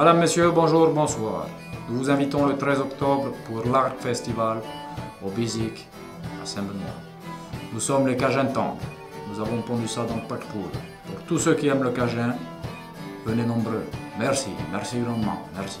Madame Messieurs, bonjour, bonsoir. Nous vous invitons le 13 octobre pour l'Art Festival au Bizik à Saint-Benoît. Nous sommes les Cajuns Nous avons pondu ça dans le de poudre. Pour tous ceux qui aiment le Cajun, venez nombreux. Merci, merci grandement, merci.